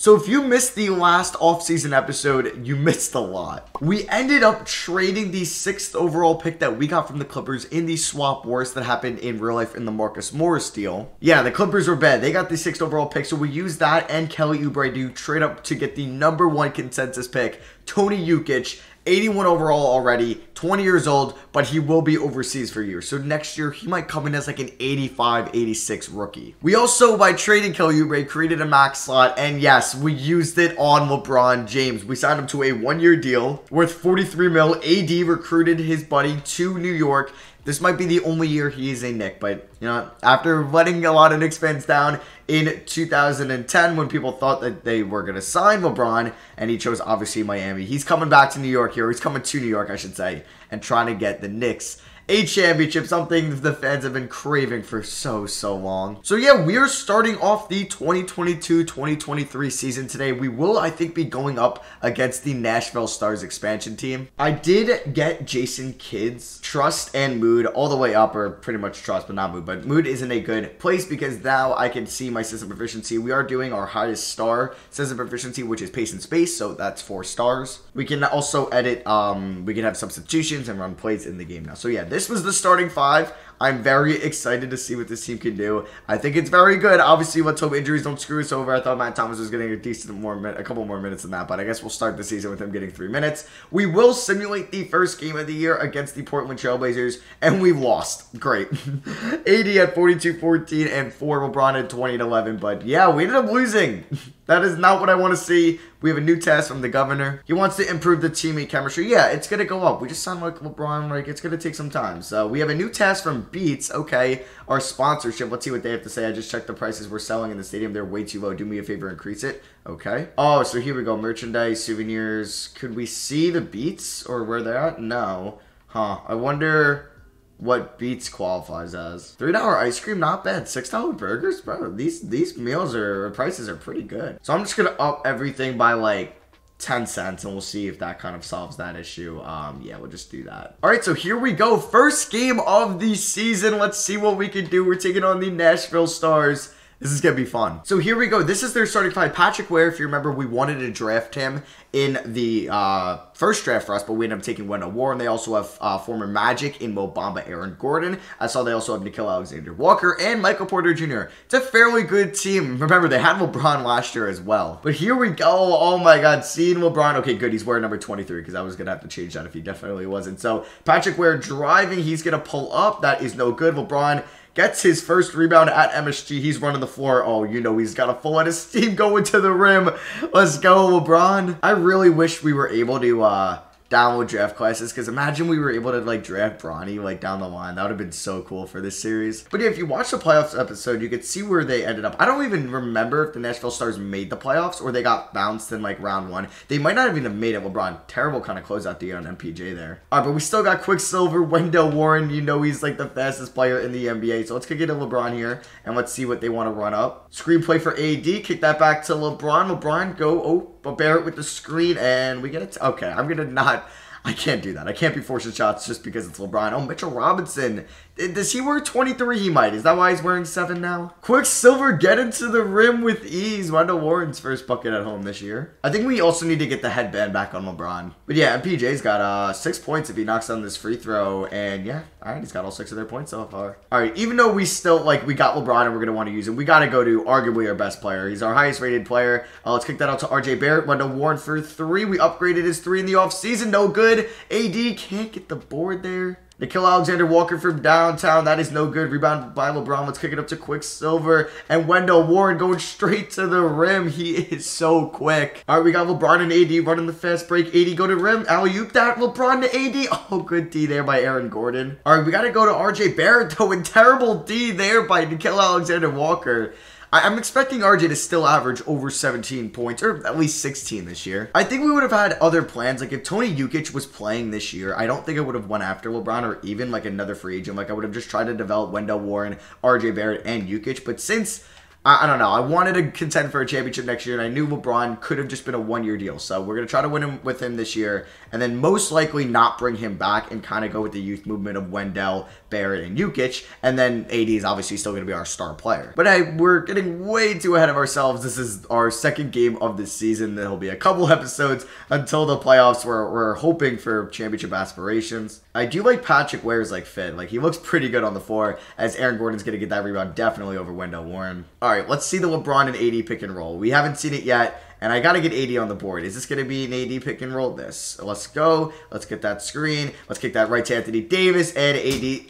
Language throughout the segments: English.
So if you missed the last offseason episode, you missed a lot. We ended up trading the sixth overall pick that we got from the Clippers in the swap wars that happened in real life in the Marcus Morris deal. Yeah, the Clippers were bad. They got the sixth overall pick, so we used that and Kelly Oubre to trade up to get the number one consensus pick, Tony Jukic, 81 overall already, 20 years old, but he will be overseas for years. So next year, he might come in as like an 85, 86 rookie. We also, by trading Kelly created a max slot, and yes, we used it on LeBron James. We signed him to a one-year deal worth 43 mil. AD recruited his buddy to New York, this might be the only year he is a Knick, but you know, after letting a lot of Knicks fans down in 2010 when people thought that they were going to sign LeBron and he chose obviously Miami, he's coming back to New York here. He's coming to New York, I should say, and trying to get the Knicks a championship, something the fans have been craving for so, so long. So yeah, we are starting off the 2022-2023 season today. We will, I think, be going up against the Nashville Stars expansion team. I did get Jason Kidd's trust and mood all the way up, or pretty much trust, but not mood. But mood isn't a good place because now I can see my system proficiency. We are doing our highest star system proficiency, which is pace and space, so that's four stars. We can also edit, um, we can have substitutions and run plays in the game now. So yeah, this this was the starting five. I'm very excited to see what this team can do. I think it's very good. Obviously, let's hope injuries don't screw us over. I thought Matt Thomas was getting a decent more, a couple more minutes than that, but I guess we'll start the season with him getting three minutes. We will simulate the first game of the year against the Portland Trailblazers, and we lost. Great. AD at 42-14 and 4 LeBron at 20-11, but yeah, we ended up losing. That is not what I want to see. We have a new test from the governor. He wants to improve the teammate chemistry. Yeah, it's going to go up. We just sound like LeBron. Like, it's going to take some time. So, we have a new test from Beats. Okay. Our sponsorship. Let's see what they have to say. I just checked the prices we're selling in the stadium. They're way too low. Do me a favor, increase it. Okay. Oh, so here we go. Merchandise, souvenirs. Could we see the Beats or where they're at? No. Huh. I wonder what Beats qualifies as. Three dollar ice cream, not bad. Six dollar burgers, bro. These these meals are prices are pretty good. So I'm just gonna up everything by like 10 cents and we'll see if that kind of solves that issue. Um, yeah, we'll just do that. All right, so here we go. First game of the season. Let's see what we can do. We're taking on the Nashville Stars. This is going to be fun. So here we go. This is their starting five. Patrick Ware, if you remember, we wanted to draft him in the uh, first draft for us, but we ended up taking Wendell Warren. They also have uh, former Magic in Mo Bamba, Aaron Gordon. I saw they also have Nickeil Alexander Walker and Michael Porter Jr. It's a fairly good team. Remember, they had LeBron last year as well. But here we go. Oh my God, seeing LeBron. Okay, good. He's wearing number 23 because I was going to have to change that if he definitely wasn't. So Patrick Ware driving. He's going to pull up. That is no good. LeBron Gets his first rebound at MSG. He's running the floor. Oh, you know he's got a full head of steam going to the rim. Let's go, LeBron. I really wish we were able to uh, download draft classes because imagine we were able to like draft Bronny like down the line. That would have been so cool for this series. But yeah, if you watch the playoffs episode, you could see where they ended up. I don't even remember if the Nashville Stars made the playoffs or they got bounced in like round one. They might not even have made it. LeBron, terrible kind of closeout year on MPJ there. All right, but we still got Quicksilver, Wendell Warren. You know he's like the fastest player in the NBA. So let's kick it to LeBron here and let's see what they want to run up. Screenplay for AD. Kick that back to LeBron. LeBron, go. Oh, but Barrett with the screen, and we get it. Okay, I'm gonna not. I can't do that. I can't be forcing shots just because it's LeBron. Oh, Mitchell Robinson does he wear 23? He might. Is that why he's wearing 7 now? Quicksilver get into the rim with ease. Wendell Warren's first bucket at home this year. I think we also need to get the headband back on LeBron. But yeah, MPJ's got uh, 6 points if he knocks down this free throw. And yeah, alright, he's got all 6 of their points so far. Alright, even though we still, like, we got LeBron and we're going to want to use him, we got to go to arguably our best player. He's our highest rated player. Uh, let's kick that out to RJ Barrett. Wendell Warren for 3. We upgraded his 3 in the offseason. No good. AD can't get the board there. Nickeil Alexander Walker from downtown. That is no good. Rebound by LeBron. Let's kick it up to Quicksilver. And Wendell Warren going straight to the rim. He is so quick. All right, we got LeBron and AD running the fast break. AD go to rim. Alley-oop that. LeBron to AD. Oh, good D there by Aaron Gordon. All right, we got to go to RJ Barrett, though. And terrible D there by Nickeil Alexander Walker. I, am expecting RJ to still average over 17 points, or at least 16 this year. I think we would have had other plans. Like if Tony Jukic was playing this year, I don't think I would have went after LeBron or even like another free agent. Like I would have just tried to develop Wendell Warren, RJ Barrett, and Jukic. But since I, I, don't know. I wanted to contend for a championship next year, and I knew LeBron could have just been a one year deal. So we're gonna try to win him with him this year, and then most likely not bring him back and kind of go with the youth movement of Wendell, Barrett, and Jokic, and then AD is obviously still gonna be our star player. But I we're getting way too ahead of ourselves. This is our second game of the season. There'll be a couple episodes until the playoffs. Where we're hoping for championship aspirations. I do like Patrick Ware's like fit. Like he looks pretty good on the floor. As Aaron Gordon's gonna get that rebound definitely over Wendell Warren. Right, let's see the LeBron and AD pick and roll. We haven't seen it yet. And I got to get AD on the board. Is this going to be an AD pick and roll this? Let's go. Let's get that screen. Let's kick that right to Anthony Davis and AD.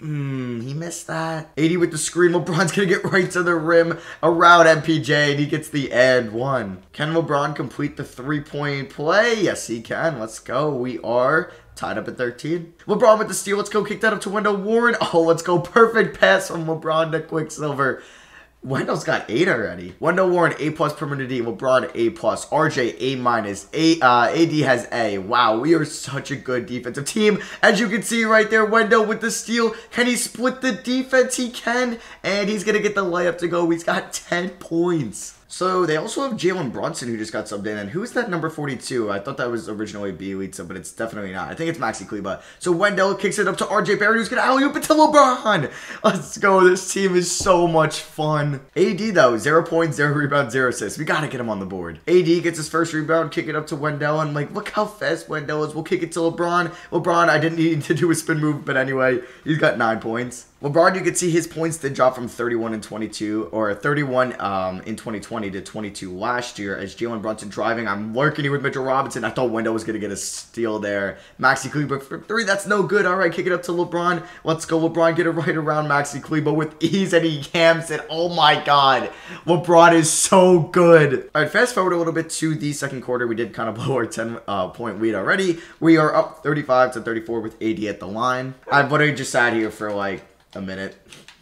Hmm, he missed that. AD with the screen. LeBron's to get right to the rim around MPJ, and he gets the end one. Can LeBron complete the three-point play? Yes, he can. Let's go. We are tied up at 13. LeBron with the steal. Let's go kick that up to Wendell Warren. Oh, let's go. Perfect pass from LeBron to Quicksilver. Wendell's got eight already. Wendell Warren A plus perimeter D. LeBron A plus. RJ A minus. A uh, AD has A. Wow, we are such a good defensive team. As you can see right there, Wendell with the steal. Can he split the defense? He can, and he's gonna get the layup to go. He's got 10 points. So they also have Jalen Brunson who just got subbed in. And who's that number 42? I thought that was originally Bjelica, but it's definitely not. I think it's Maxi Kleber. So Wendell kicks it up to RJ Barrett who's going to alley oop it to LeBron. Let's go. This team is so much fun. AD though, 0 points, 0 rebounds, 0 assists. We got to get him on the board. AD gets his first rebound, kick it up to Wendell. And like, look how fast Wendell is. We'll kick it to LeBron. LeBron, I didn't need to do a spin move, but anyway, he's got 9 points. LeBron, you could see his points did drop from 31 and 22 or 31 um, in 2020 to 22 last year as Jalen Brunson driving. I'm working here with Mitchell Robinson. I thought Wendell was going to get a steal there. Maxi Kleber for three. That's no good. All right, kick it up to LeBron. Let's go, LeBron. Get it right around Maxi Kleber with ease and he cams it. Oh my God. LeBron is so good. All right, fast forward a little bit to the second quarter. We did kind of blow our 10 uh, point lead already. We are up 35 to 34 with AD at the line. I've literally just sat here for like a minute.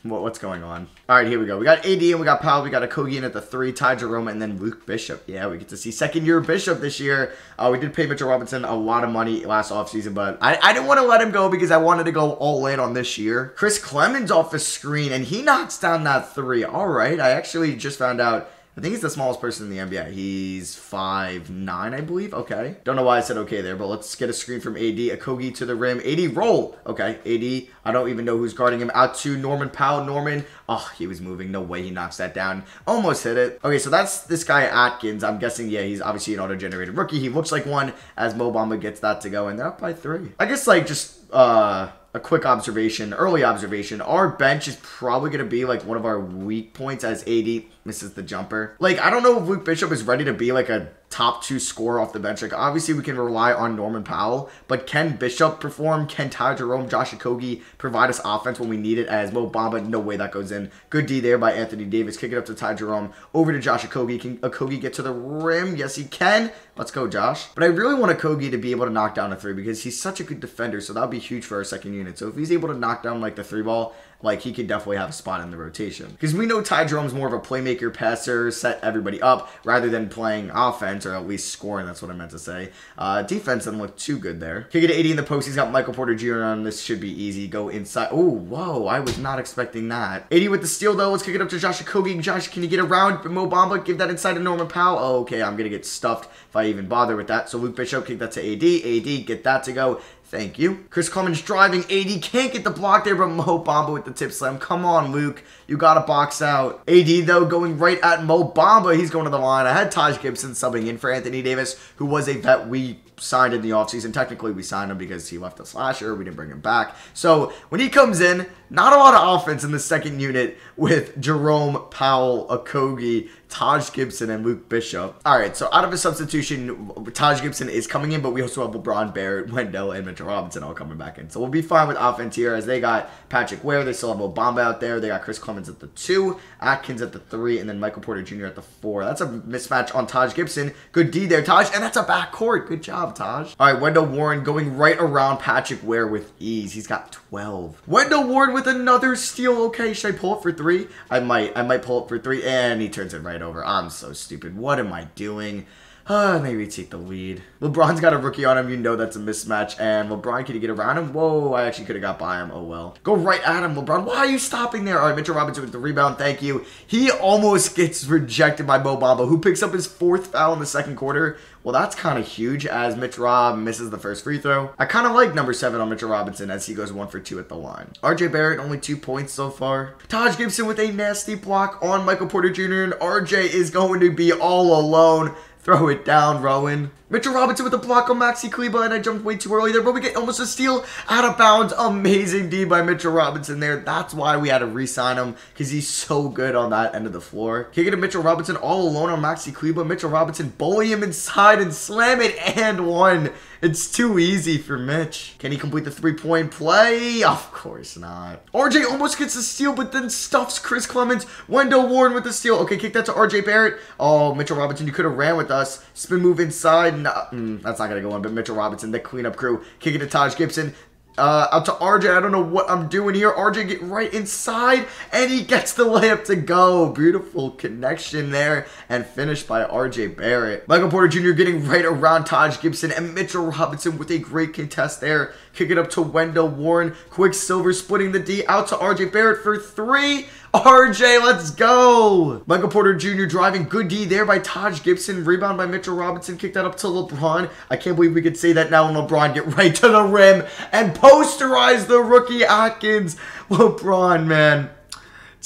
What, what's going on? All right, here we go. We got AD and we got Powell. We got Okogie in at the three, Ty Jerome, and then Luke Bishop. Yeah, we get to see second year Bishop this year. Uh, we did pay Mitchell Robinson a lot of money last offseason, but I, I didn't want to let him go because I wanted to go all in on this year. Chris Clemons off the screen, and he knocks down that three. All right, I actually just found out I think he's the smallest person in the NBA. He's five nine, I believe. Okay. Don't know why I said okay there, but let's get a screen from AD. Okogie to the rim. AD roll. Okay. AD. I don't even know who's guarding him. Out to Norman Powell. Norman. Oh, he was moving. No way he knocks that down. Almost hit it. Okay, so that's this guy Atkins. I'm guessing, yeah, he's obviously an auto-generated rookie. He looks like one as Mo Bamba gets that to go, and they're up by three. I guess, like, just, uh a quick observation, early observation. Our bench is probably going to be like one of our weak points as AD misses the jumper. Like, I don't know if Luke Bishop is ready to be like a top two scorer off the bench. Like, obviously, we can rely on Norman Powell, but can Bishop perform? Can Ty Jerome, Josh Okogie provide us offense when we need it? As Mo Bamba, no way that goes in. Good D there by Anthony Davis. Kick it up to Ty Jerome. Over to Josh Okogie. Can Okogie get to the rim? Yes, he can. Let's go, Josh. But I really want Okogie to be able to knock down a three because he's such a good defender, so that would be huge for our second unit. So if he's able to knock down like the three ball, like he could definitely have a spot in the rotation. Because we know Ty Jerome's more of a playmaker, passer, set everybody up rather than playing offense or at least scoring. That's what I meant to say. Uh, defense doesn't look too good there. Kick it to AD in the post. He's got Michael Porter Jr. on. This should be easy. Go inside. Oh, whoa! I was not expecting that. AD with the steal though. Let's kick it up to Josh Okogie. Josh, can you get around Mo Bamba? Give that inside to Norman Powell. Oh, okay. I'm gonna get stuffed if I even bother with that. So Luke Bishop kick that to AD. AD get that to go. Thank you. Chris Clemons driving. AD can't get the block there, but Mo Bamba with the tip slam. Come on, Luke. You got to box out. AD, though, going right at Mo Bamba. He's going to the line. I had Taj Gibson subbing in for Anthony Davis, who was a vet we signed in the offseason. Technically, we signed him because he left us last year. We didn't bring him back. So when he comes in, not a lot of offense in the second unit with Jerome, Powell, Okogie, Taj Gibson, and Luke Bishop. All right, so out of a substitution, Taj Gibson is coming in, but we also have LeBron, Barrett, Wendell, and Mitchell Robinson all coming back in. So we'll be fine with offense here as they got Patrick Ware. They still have Mo Bamba out there. They got Chris Clemons at the two, Atkins at the three, and then Michael Porter Jr. at the four. That's a mismatch on Taj Gibson. Good D there, Taj, and that's a back court. Good job, Taj. All right, Wendell Warren going right around Patrick Ware with ease. He's got 12. Wendell Warren with another steal. Okay, should I pull it for three? I might. I might pull it for three, and he turns it right over. I'm so stupid. What am I doing? Uh, maybe take the lead. LeBron's got a rookie on him. You know that's a mismatch. And LeBron, can he get around him? Whoa, I actually could have got by him. Oh, well. Go right at him, LeBron. Why are you stopping there? All right, Mitchell Robinson with the rebound. Thank you. He almost gets rejected by Mo Bamba, who picks up his fourth foul in the second quarter. Well, that's kind of huge as Mitch Rob misses the first free throw. I kind of like number seven on Mitchell Robinson as he goes one for two at the line. RJ Barrett, only two points so far. Taj Gibson with a nasty block on Michael Porter Jr. and RJ is going to be all alone. Throw it down, Rowan. Mitchell Robinson with a block on Maxi Kleber, and I jumped way too early there, but we get almost a steal out of bounds. Amazing D by Mitchell Robinson there. That's why we had to re-sign him, because he's so good on that end of the floor. Kick it to Mitchell Robinson all alone on Maxi Kleber. Mitchell Robinson bully him inside and slam it and one. It's too easy for Mitch. Can he complete the three-point play? Of course not. RJ almost gets the steal, but then stuffs Chris Clemons. Wendell Warren with the steal. Okay, kick that to RJ Barrett. Oh, Mitchell Robinson, you could have ran with us. Spin move inside. No, mm, that's not going to go in, but Mitchell Robinson, the cleanup crew. Kick it to Taj Gibson. Uh, out to RJ. I don't know what I'm doing here. RJ get right inside, and he gets the layup to go. Beautiful connection there, and finished by RJ Barrett. Michael Porter Jr. getting right around Taj Gibson, and Mitchell Robinson with a great contest there. Kick it up to Wendell Warren. Quicksilver splitting the D out to RJ Barrett for three. RJ, let's go. Michael Porter Jr. driving good D there by Taj Gibson. Rebound by Mitchell Robinson. Kick that up to LeBron. I can't believe we could say that now when LeBron get right to the rim and posterize the rookie Atkins. LeBron, man.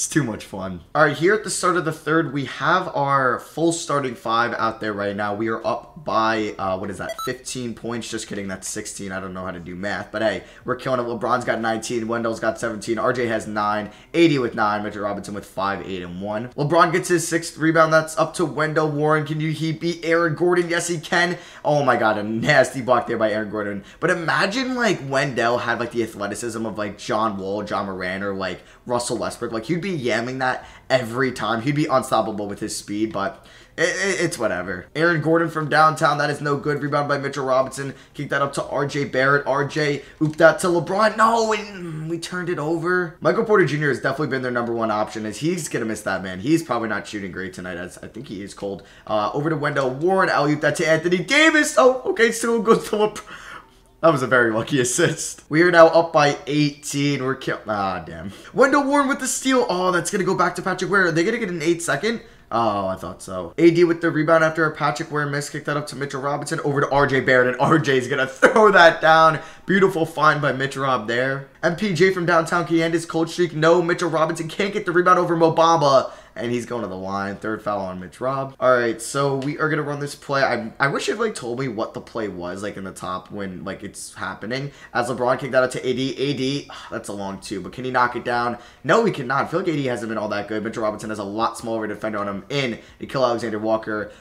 It's too much fun. All right, here at the start of the third, we have our full starting five out there right now. We are up by, uh, what is that, 15 points? Just kidding, that's 16. I don't know how to do math. But hey, we're killing it. LeBron's got 19. Wendell's got 17. RJ has 9. AD with 9. Mitchell Robinson with 5, 8, and 1. LeBron gets his sixth rebound. That's up to Wendell Warren. Can you he beat Aaron Gordon? Yes, he can. Oh my god, a nasty block there by Aaron Gordon. But imagine, like, Wendell had, like, the athleticism of, like, John Wall, Ja Morant, or, like, Russell Westbrook. Like, he'd be yamming that every time. He'd be unstoppable with his speed, but it, it, it's whatever. Aaron Gordon from downtown, that is no good. Rebound by Mitchell Robinson. Kick that up to RJ Barrett. RJ ooped that to LeBron. No, we, we turned it over. Michael Porter Jr. has definitely been their number one option as he's going to miss that, man. He's probably not shooting great tonight as I think he is cold. Uh, over to Wendell Warren. Alley that to Anthony Davis. Oh, okay, still goes to LeBron. That was a very lucky assist. We are now up by 18. We're kill- Ah, damn. Wendell Warren with the steal. Oh, that's going to go back to Patrick Ware. Are they going to get an 8 second? Oh, I thought so. AD with the rebound after a Patrick Ware miss. Kick that up to Mitchell Robinson. Over to RJ Barrett. And RJ is going to throw that down. Beautiful find by Mitchell Rob there. MPJ from downtown can end his cold streak. No, Mitchell Robinson can't get the rebound over Mo Bamba and he's going to the line. Third foul on Mitch Rob. All right, so we are gonna run this play. I I wish it like told me what the play was like in the top when like it's happening. As LeBron kicked out to AD. AD, ah, that's a long two, but can he knock it down? No, he cannot. I feel like AD hasn't been all that good. Mitchell Robinson has a lot smaller defender on him in Nickeil Alexander Walker.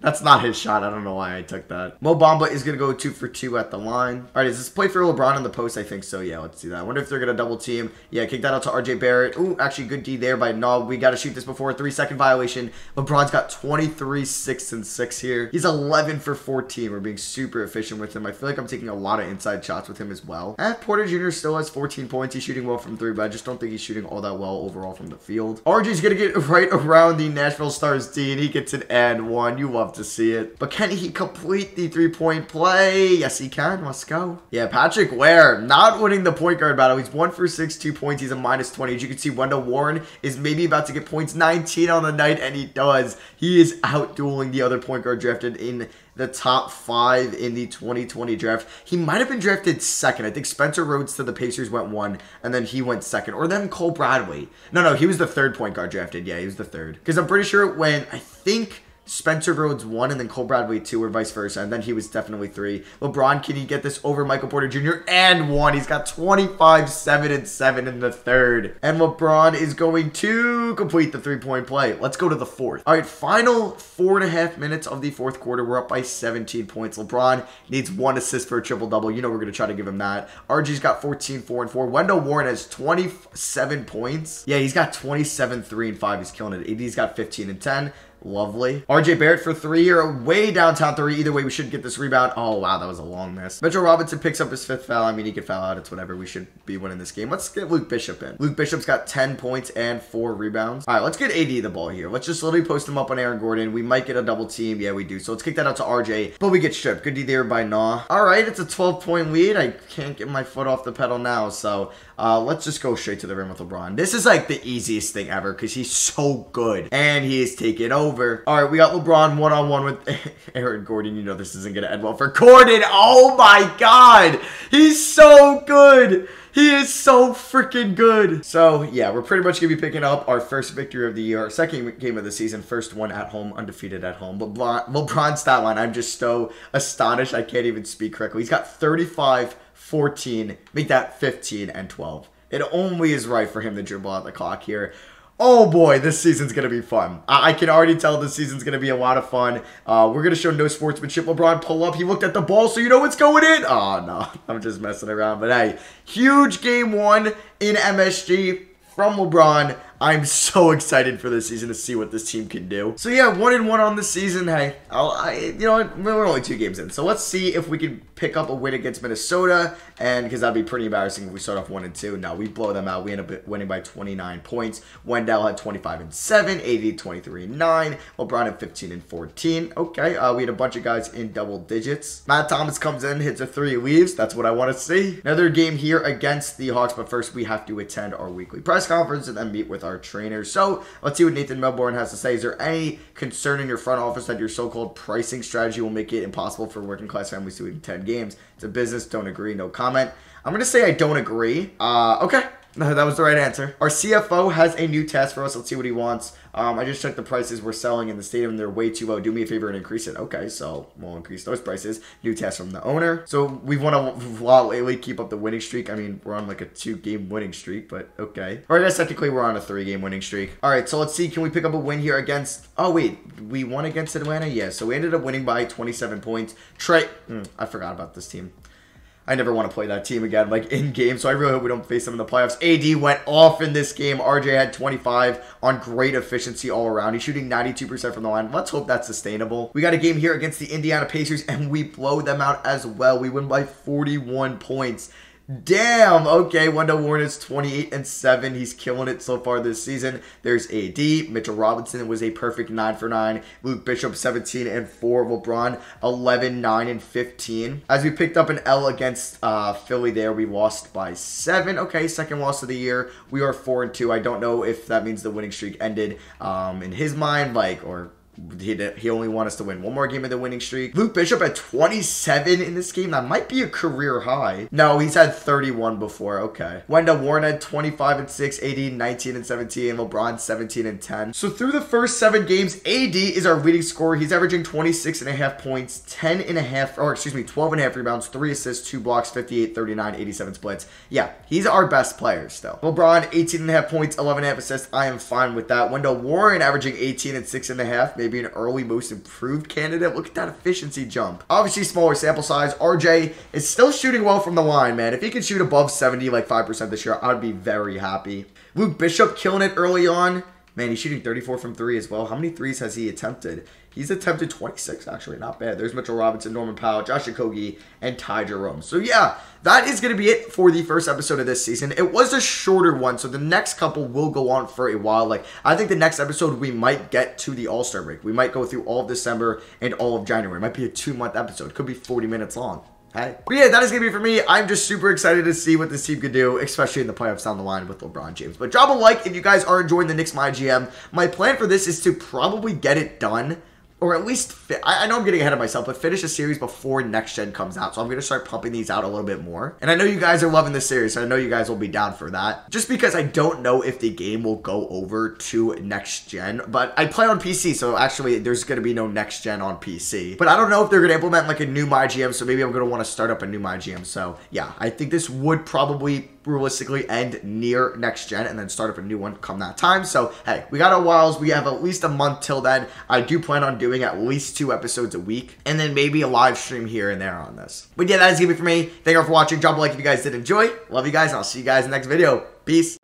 That's not his shot. I don't know why I took that. Mo Bamba is going to go two for two at the line. All right, is this play for LeBron in the post? I think so. Yeah, let's see that. I wonder if they're going to double team. Yeah, kick that out to RJ Barrett. Ooh, actually good D there by Nob. We got to shoot this before. Three second violation. LeBron's got 23, 6, and 6 here. He's 11 for 14. We're being super efficient with him. I feel like I'm taking a lot of inside shots with him as well. And Porter Jr. still has 14 points. He's shooting well from three, but I just don't think he's shooting all that well overall from the field. RJ's going to get right around the Nashville Stars D, and he gets an and one. You love to see it. But can he complete the three-point play? Yes, he can. Let's go. Yeah, Patrick Ware not winning the point guard battle. He's one for six, two points. He's a minus 20. As you can see, Wendell Warren is maybe about to get points 19 on the night, and he does. He is out dueling the other point guard drafted in the top five in the 2020 draft. He might have been drafted second. I think Spencer Rhodes to the Pacers went one, and then he went second. Or then Cole Bradley. No, no, he was the third point guard drafted. Yeah, he was the third. Because I'm pretty sure it went, I think Spencer Rhodes one, and then Cole Bradley two, or vice versa. And then he was definitely three. LeBron, can he get this over Michael Porter Jr. and one? He's got 25, 7, and 7 in the third. And LeBron is going to complete the three point play. Let's go to the fourth. All right, final four and a half minutes of the fourth quarter. We're up by 17 points. LeBron needs one assist for a triple double. You know we're going to try to give him that. RJ's got 14, 4, and 4. Wendell Warren has 27 points. Yeah, he's got 27, 3, and 5. He's killing it. AD's got 15 and 10. Lovely. RJ Barrett for three here, way downtown three. Either way, we should get this rebound. Oh, wow, that was a long miss. Mitchell Robinson picks up his fifth foul. I mean, he could foul out. It's whatever. We should be winning this game. Let's get Luke Bishop in. Luke Bishop's got 10 points and four rebounds. All right, let's get AD the ball here. Let's just literally post him up on Aaron Gordon. We might get a double team. Yeah, we do. So let's kick that out to RJ, but we get stripped. Good D there by Nah. All right, it's a 12 point lead. I can't get my foot off the pedal now. So uh, let's just go straight to the rim with LeBron. This is like the easiest thing ever because he's so good and he is taking over. All right, we got LeBron one on one with Aaron Gordon. You know this isn't going to end well for Gordon. Oh my God. He's so good. He is so freaking good. So, yeah, we're pretty much going to be picking up our first victory of the year, our second game of the season, first one at home, undefeated at home. LeBron, LeBron stat line, I'm just so astonished. I can't even speak correctly. He's got 35 14, make that 15 and 12. It only is right for him to dribble out the clock here. Oh boy, this season's gonna be fun. I, I can already tell this season's gonna be a lot of fun. Uh, we're gonna show no sportsmanship. LeBron pull up. He looked at the ball, so you know what's going in. Oh no, I'm just messing around. But hey, huge game one in MSG from LeBron. I'm so excited for this season to see what this team can do. So yeah, one and one on the season. Hey, I'll, I, you know, we're only two games in, so let's see if we can pick up a win against Minnesota, and because that'd be pretty embarrassing if we start off one and two. No, we blow them out. We end up winning by 29 points. Wendell had 25 and seven, AD 23 and nine. LeBron had 15 and 14. Okay, uh, we had a bunch of guys in double digits. Matt Thomas comes in, hits a three, leaves. That's what I want to see. Another game here against the Hawks, but first we have to attend our weekly press conference and then meet with our our trainers. So let's see what Nathan Melbourne has to say. Is there any concern in your front office that your so-called pricing strategy will make it impossible for working class families to win 10 games? It's a business. Don't agree. No comment. I'm going to say I don't agree. Uh, okay. No, that was the right answer. Our CFO has a new test for us. Let's see what he wants. Um, I just checked the prices we're selling in the stadium. They're way too low. Do me a favor and increase it. Okay, so we'll increase those prices. New test from the owner. So we've won a lot lately. Keep up the winning streak. I mean, we're on like a two-game winning streak, but okay. Or I guess technically we're on a three-game winning streak. All right, so let's see. Can we pick up a win here against... Oh, wait. We won against Atlanta? Yeah, so we ended up winning by 27 points. Trey... Mm, I forgot about this team. I never want to play that team again, like in game. So I really hope we don't face them in the playoffs. AD went off in this game. RJ had 25 on great efficiency all around. He's shooting 92% from the line. Let's hope that's sustainable. We got a game here against the Indiana Pacers, and we blow them out as well. We win by 41 points. Damn. Okay, Wendell Warren is 28 and 7. He's killing it so far this season. There's AD. Mitchell Robinson was a perfect 9 for 9. Luke Bishop 17 and 4. LeBron 11, 9 and 15. As we picked up an L against uh, Philly there, we lost by 7. Okay, second loss of the year. We are 4 and 2. I don't know if that means the winning streak ended um, in his mind, like, or he, he only wants us to win one more game of the winning streak. Luke Bishop at 27 in this game. That might be a career high. No, he's had 31 before. Okay. Wendell Warren had 25 and 6, AD 19 and 17, LeBron 17 and 10. So through the first seven games, AD is our leading scorer. He's averaging 26 and a half points, 10 and a half, or excuse me, 12 and a half rebounds, 3 assists, 2 blocks, 58, 39, 87 splits. Yeah, he's our best player still. LeBron, 18 and a half points, 11 and a half assists. I am fine with that. Wendell Warren averaging 18 and 6 and a half, maybe maybe an early most improved candidate. Look at that efficiency jump. Obviously, smaller sample size. RJ is still shooting well from the line, man. If he can shoot above 70, like 5% this year, I'd be very happy. Luke Bishop killing it early on. Man, he's shooting 34 from three as well. How many threes has he attempted? He's attempted 26, actually. Not bad. There's Mitchell Robinson, Norman Powell, Josh Okogie, and Ty Jerome. So, yeah, that is going to be it for the first episode of this season. It was a shorter one, so the next couple will go on for a while. Like, I think the next episode, we might get to the All-Star break. We might go through all of December and all of January. It might be a two-month episode. Could be 40 minutes long. Hey. But yeah, that is going to be for me. I'm just super excited to see what this team could do, especially in the playoffs down the line with LeBron James. But drop a like if you guys are enjoying the Knicks My GM. My plan for this is to probably get it done or at least fi- I, I know I'm getting ahead of myself, but finish a series before next gen comes out. So I'm gonna start pumping these out a little bit more. And I know you guys are loving this series, so I know you guys will be down for that. Just because I don't know if the game will go over to next gen, but I play on PC, so actually there's gonna be no next gen on PC. But I don't know if they're gonna implement like a new MyGM, so maybe I'm gonna want to start up a new MyGM. So yeah, I think this would probably realistically end near next gen and then start up a new one come that time. So, hey, we got a whiles. We have at least a month till then. I do plan on doing at least two episodes a week and then maybe a live stream here and there on this. But yeah, that is to be for me. Thank you all for watching. Drop a like if you guys did enjoy. Love you guys, and I'll see you guys in the next video. Peace.